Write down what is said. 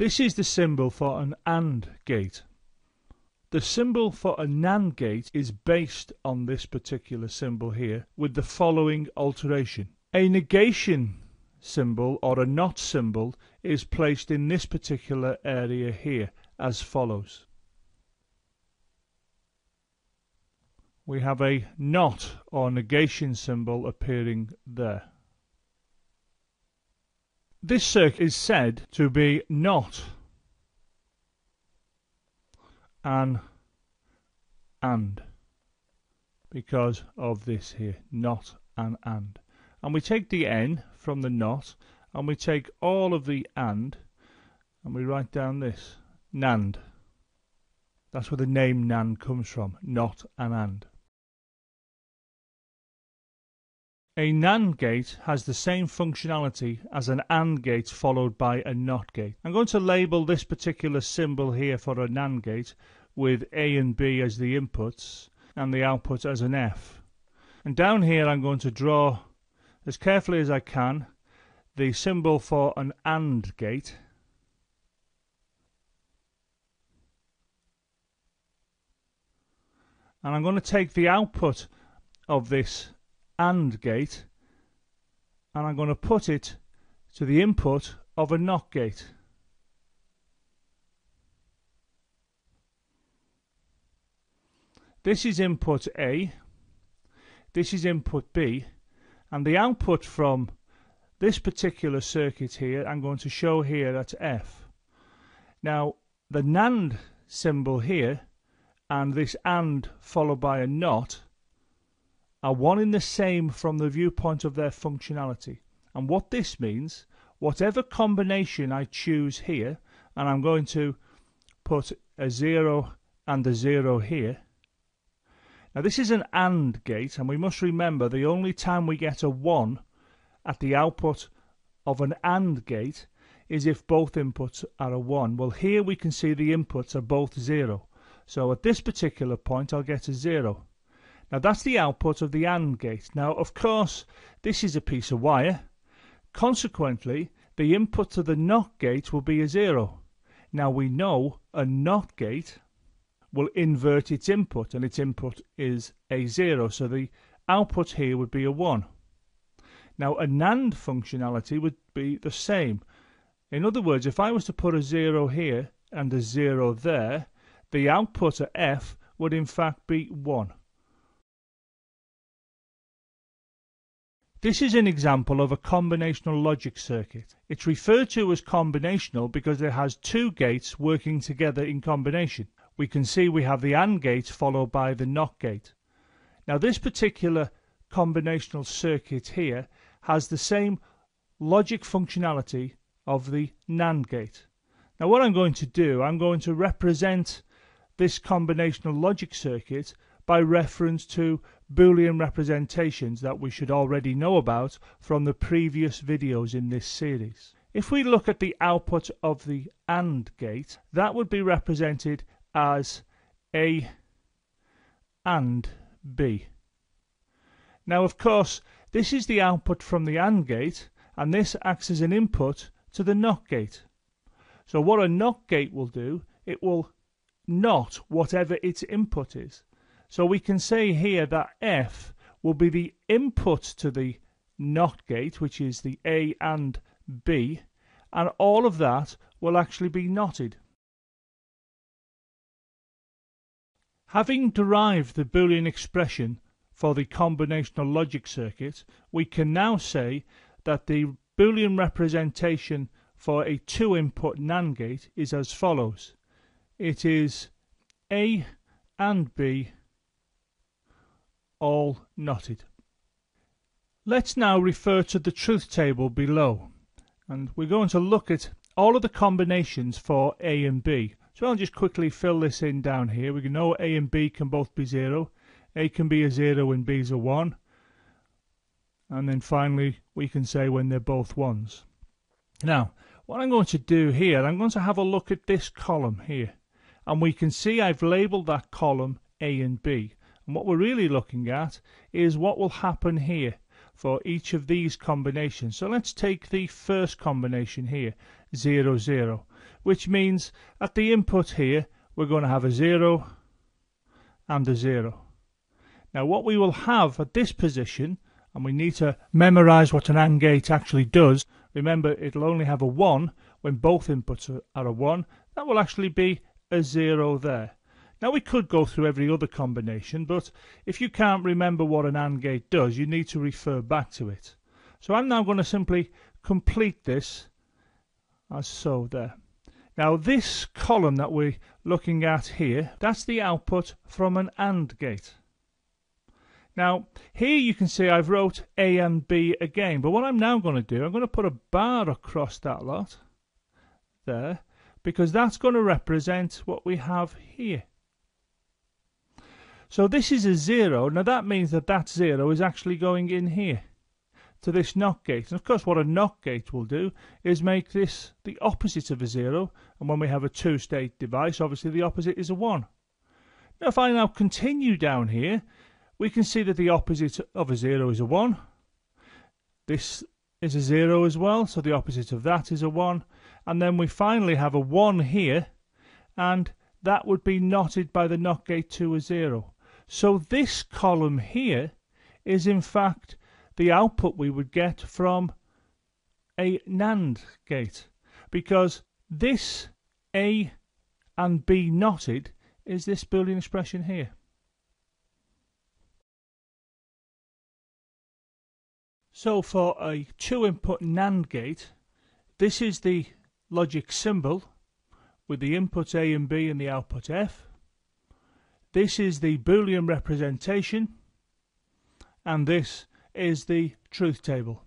This is the symbol for an AND gate. The symbol for a NAND gate is based on this particular symbol here with the following alteration. A negation symbol or a not symbol is placed in this particular area here as follows. We have a not or negation symbol appearing there. This circuit is said to be not an and because of this here, not an and. And we take the n from the not and we take all of the and and we write down this, NAND. That's where the name NAND comes from, not an and. A NAND gate has the same functionality as an AND gate followed by a NOT gate. I'm going to label this particular symbol here for a NAND gate with A and B as the inputs and the output as an F. And down here I'm going to draw as carefully as I can the symbol for an AND gate and I'm going to take the output of this AND gate and I'm going to put it to the input of a NOT gate. This is input A, this is input B, and the output from this particular circuit here I'm going to show here at F. Now the NAND symbol here and this AND followed by a NOT are one in the same from the viewpoint of their functionality. And what this means, whatever combination I choose here, and I'm going to put a 0 and a 0 here. Now this is an AND gate, and we must remember the only time we get a 1 at the output of an AND gate is if both inputs are a 1. Well here we can see the inputs are both 0. So at this particular point I'll get a 0. Now that's the output of the AND gate. Now of course this is a piece of wire. Consequently the input to the NOT gate will be a 0. Now we know a NOT gate will invert its input and its input is a 0 so the output here would be a 1. Now a NAND functionality would be the same. In other words if I was to put a 0 here and a 0 there the output at F would in fact be 1. This is an example of a combinational logic circuit. It's referred to as combinational because it has two gates working together in combination. We can see we have the AND gate followed by the NOT gate. Now this particular combinational circuit here has the same logic functionality of the NAND gate. Now what I'm going to do, I'm going to represent this combinational logic circuit by reference to Boolean representations that we should already know about from the previous videos in this series. If we look at the output of the AND gate, that would be represented as A and B. Now of course this is the output from the AND gate and this acts as an input to the NOT gate. So what a NOT gate will do, it will NOT whatever its input is. So we can say here that F will be the input to the NOT gate, which is the A and B, and all of that will actually be knotted. Having derived the Boolean expression for the combinational logic circuit, we can now say that the Boolean representation for a two-input NAND gate is as follows. It is A and B all knotted. Let's now refer to the truth table below and we're going to look at all of the combinations for A and B. So I'll just quickly fill this in down here. We can know A and B can both be 0. A can be a 0 and B is a 1. And then finally we can say when they're both 1s. Now what I'm going to do here, I'm going to have a look at this column here. And we can see I've labelled that column A and B. And what we're really looking at is what will happen here for each of these combinations. So let's take the first combination here, 0, 0. which means at the input here we're going to have a 0 and a 0. Now what we will have at this position, and we need to memorize what an AND gate actually does, remember it'll only have a 1 when both inputs are a 1, that will actually be a 0 there. Now we could go through every other combination, but if you can't remember what an AND gate does, you need to refer back to it. So I'm now going to simply complete this as so there. Now this column that we're looking at here, that's the output from an AND gate. Now here you can see I've wrote A and B again, but what I'm now going to do, I'm going to put a bar across that lot there, because that's going to represent what we have here. So this is a 0. Now that means that that 0 is actually going in here to this NOT gate. And of course what a NOT gate will do is make this the opposite of a 0. And when we have a two-state device, obviously the opposite is a 1. Now if I now continue down here, we can see that the opposite of a 0 is a 1. This is a 0 as well, so the opposite of that is a 1. And then we finally have a 1 here, and that would be knotted by the NOT gate to a 0. So this column here is in fact the output we would get from a NAND gate because this A and B knotted is this Boolean expression here. So for a two input NAND gate this is the logic symbol with the inputs A and B and the output F this is the Boolean representation and this is the truth table.